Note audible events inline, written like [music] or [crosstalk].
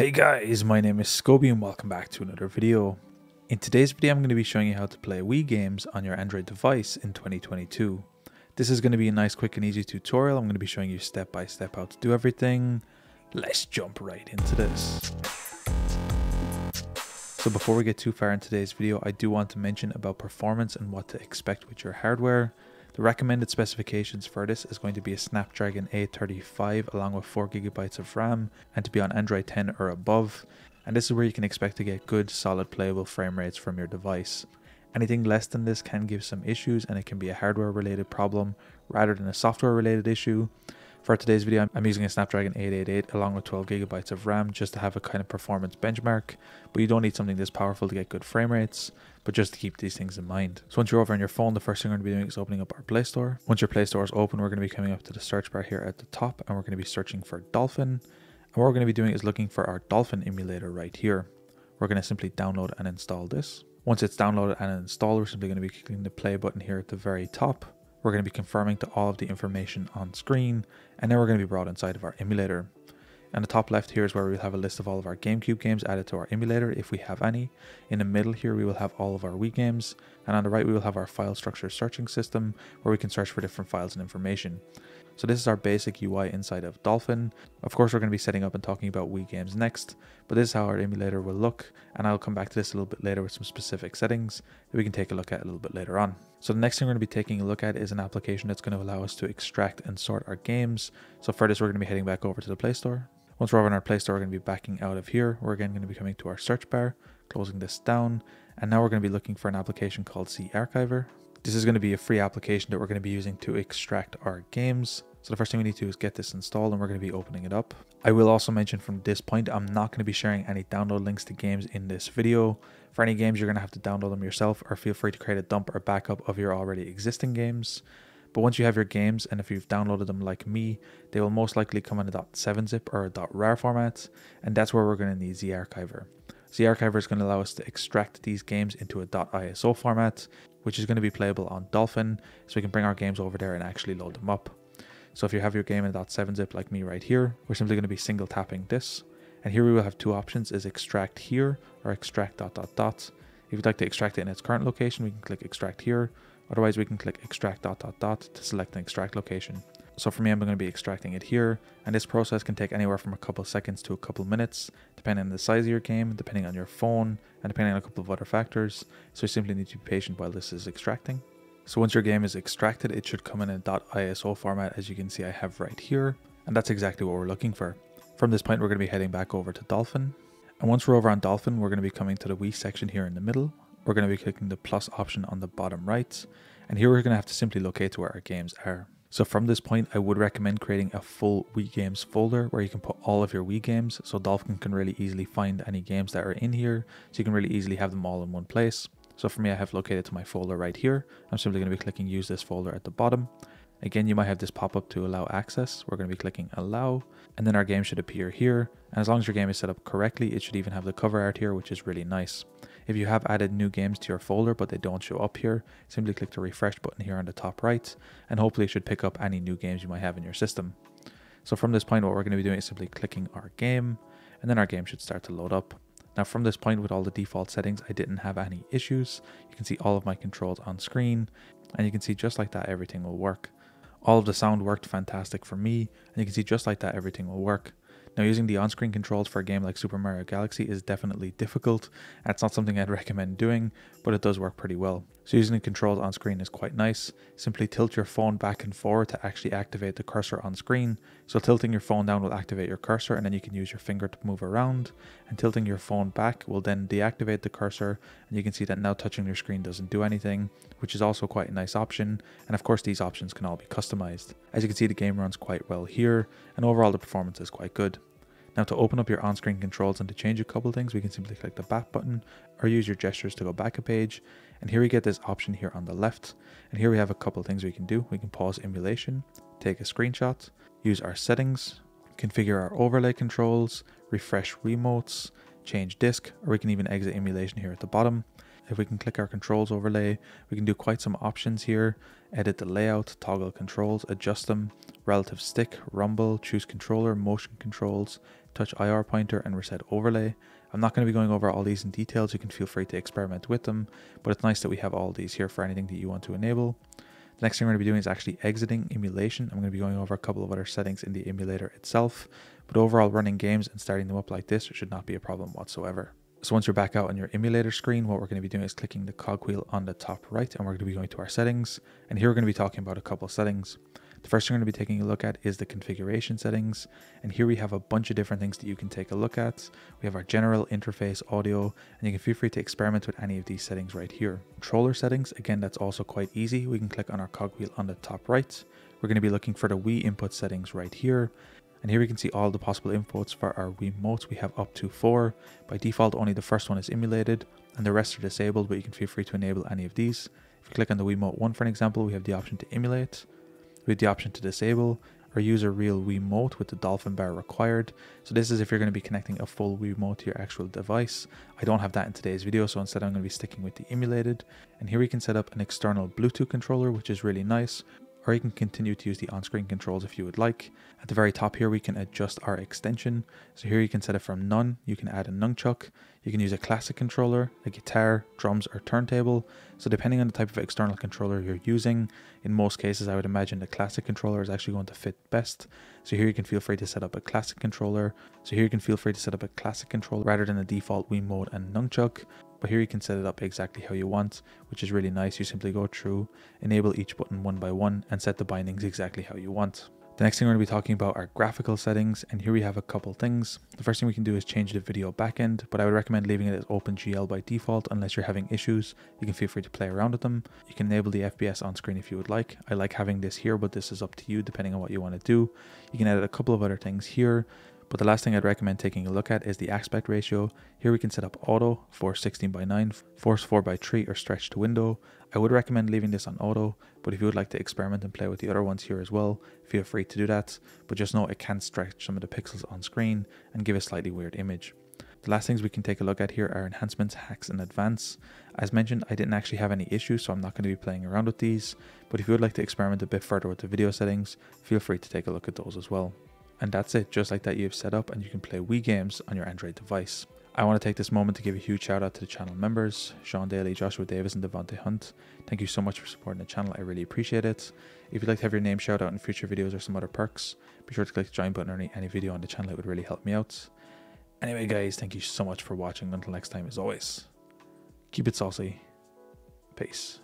Hey guys, my name is Scoby and welcome back to another video. In today's video I'm going to be showing you how to play Wii games on your Android device in 2022. This is going to be a nice quick and easy tutorial. I'm going to be showing you step by step how to do everything. Let's jump right into this. So before we get too far in today's video, I do want to mention about performance and what to expect with your hardware. The recommended specifications for this is going to be a Snapdragon 835 along with 4GB of RAM and to be on Android 10 or above. And this is where you can expect to get good solid playable frame rates from your device. Anything less than this can give some issues and it can be a hardware related problem rather than a software related issue. For today's video, I'm using a Snapdragon 888 along with 12 gigabytes of RAM just to have a kind of performance benchmark, but you don't need something this powerful to get good frame rates, but just to keep these things in mind. So once you're over on your phone, the first thing we're going to be doing is opening up our Play Store. Once your Play Store is open, we're going to be coming up to the search bar here at the top and we're going to be searching for Dolphin. And what we're going to be doing is looking for our Dolphin emulator right here. We're going to simply download and install this. Once it's downloaded and installed, we're simply going to be clicking the play button here at the very top we're going to be confirming to all of the information on screen, and then we're going to be brought inside of our emulator. And the top left here is where we'll have a list of all of our GameCube games added to our emulator if we have any. In the middle here we will have all of our Wii games, and on the right we will have our file structure searching system where we can search for different files and information. So this is our basic UI inside of Dolphin. Of course, we're going to be setting up and talking about Wii games next, but this is how our emulator will look, and I'll come back to this a little bit later with some specific settings that we can take a look at a little bit later on. So the next thing we're going to be taking a look at is an application that's going to allow us to extract and sort our games. So for this, we're going to be heading back over to the Play Store. Once we're over in our Play Store, we're going to be backing out of here. We're again going to be coming to our search bar, closing this down, and now we're going to be looking for an application called ZArchiver. This is going to be a free application that we're going to be using to extract our games. So the first thing we need to do is get this installed and we're going to be opening it up. I will also mention from this point, I'm not going to be sharing any download links to games in this video. For any games, you're going to have to download them yourself or feel free to create a dump or backup of your already existing games. But once you have your games and if you've downloaded them like me, they will most likely come in a .7zip or a .rar format. And that's where we're going to need ZArchiver. ZArchiver is going to allow us to extract these games into a .iso format, which is going to be playable on Dolphin, so we can bring our games over there and actually load them up. So if you have your game in .7zip like me right here, we're simply going to be single tapping this. And here we will have two options is extract here or extract dot dot dot. If you'd like to extract it in its current location, we can click extract here. Otherwise we can click extract dot dot dot to select an extract location. So for me, I'm going to be extracting it here, and this process can take anywhere from a couple seconds to a couple minutes, depending on the size of your game, depending on your phone, and depending on a couple of other factors. So you simply need to be patient while this is extracting. So once your game is extracted, it should come in a .iso format as you can see I have right here. And that's exactly what we're looking for. From this point, we're going to be heading back over to Dolphin. And once we're over on Dolphin, we're going to be coming to the Wii section here in the middle. We're going to be clicking the plus option on the bottom right. And here we're going to have to simply locate to where our games are. So from this point, I would recommend creating a full Wii games folder where you can put all of your Wii games. So Dolphin can really easily find any games that are in here. So you can really easily have them all in one place. So for me, I have located to my folder right here. I'm simply going to be clicking use this folder at the bottom. Again, you might have this pop up to allow access. We're going to be clicking allow and then our game should appear here. And as long as your game is set up correctly, it should even have the cover art here, which is really nice. If you have added new games to your folder, but they don't show up here, simply click the refresh button here on the top right, and hopefully it should pick up any new games you might have in your system. So from this point, what we're going to be doing is simply clicking our game, and then our game should start to load up. Now from this point with all the default settings, I didn't have any issues. You can see all of my controls on screen and you can see just like that, everything will work. All of the sound worked fantastic for me and you can see just like that, everything will work. Now using the on-screen controls for a game like Super Mario Galaxy is definitely difficult. That's not something I'd [laughs] recommend doing, but it does work pretty well. So using the controls on screen is quite nice. Simply tilt your phone back and forward to actually activate the cursor on screen. So tilting your phone down will activate your cursor and then you can use your finger to move around. And tilting your phone back will then deactivate the cursor and you can see that now touching your screen doesn't do anything, which is also quite a nice option. And of course these options can all be customized. As you can see the game runs quite well here and overall the performance is quite good. Now to open up your on-screen controls and to change a couple things, we can simply click the back button or use your gestures to go back a page. And here we get this option here on the left. And here we have a couple things we can do. We can pause emulation, take a screenshot, use our settings, configure our overlay controls, refresh remotes, change disk, or we can even exit emulation here at the bottom. If we can click our controls overlay, we can do quite some options here. Edit the layout, toggle controls, adjust them, relative stick, rumble, choose controller, motion controls, touch IR pointer, and reset overlay. I'm not going to be going over all these in details. You can feel free to experiment with them, but it's nice that we have all these here for anything that you want to enable. The next thing we're going to be doing is actually exiting emulation. I'm going to be going over a couple of other settings in the emulator itself, but overall running games and starting them up like this should not be a problem whatsoever. So once you're back out on your emulator screen, what we're going to be doing is clicking the cogwheel on the top right, and we're going to be going to our settings. And here we're going to be talking about a couple of settings. The first thing we're going to be taking a look at is the configuration settings. And here we have a bunch of different things that you can take a look at. We have our general interface audio, and you can feel free to experiment with any of these settings right here. Controller settings, again, that's also quite easy. We can click on our cogwheel on the top right. We're going to be looking for the Wii input settings right here. And here we can see all the possible inputs for our Wiimotes. We have up to four. By default, only the first one is emulated and the rest are disabled, but you can feel free to enable any of these. If you click on the Wiimote 1 for an example, we have the option to emulate. We have the option to disable or use a real Wiimote with the dolphin bar required. So this is if you're going to be connecting a full Wiimote to your actual device. I don't have that in today's video, so instead I'm going to be sticking with the emulated. And here we can set up an external Bluetooth controller, which is really nice or you can continue to use the on-screen controls if you would like. At the very top here, we can adjust our extension. So here you can set it from none, you can add a nunchuck, you can use a classic controller, a guitar, drums, or turntable. So depending on the type of external controller you're using, in most cases, I would imagine the classic controller is actually going to fit best. So here you can feel free to set up a classic controller. So here you can feel free to set up a classic controller rather than the default Wiimote and nunchuck. But here you can set it up exactly how you want, which is really nice. You simply go through, enable each button one by one, and set the bindings exactly how you want. The next thing we're going to be talking about are graphical settings, and here we have a couple things. The first thing we can do is change the video backend, but I would recommend leaving it as OpenGL by default unless you're having issues. You can feel free to play around with them. You can enable the FPS on screen if you would like. I like having this here, but this is up to you depending on what you want to do. You can edit a couple of other things here. But the last thing I'd recommend taking a look at is the aspect ratio. Here we can set up auto for 16 by 9, force 4 by 3 or stretch to window. I would recommend leaving this on auto, but if you would like to experiment and play with the other ones here as well, feel free to do that. But just know it can stretch some of the pixels on screen and give a slightly weird image. The last things we can take a look at here are enhancements, hacks, and advance. As mentioned, I didn't actually have any issues, so I'm not going to be playing around with these. But if you would like to experiment a bit further with the video settings, feel free to take a look at those as well. And that's it, just like that you've set up and you can play Wii games on your Android device. I want to take this moment to give a huge shout out to the channel members, Sean Daly, Joshua Davis, and Devontae Hunt. Thank you so much for supporting the channel, I really appreciate it. If you'd like to have your name shout out in future videos or some other perks, be sure to click the join button or any video on the channel, it would really help me out. Anyway guys, thank you so much for watching, until next time as always, keep it saucy, peace.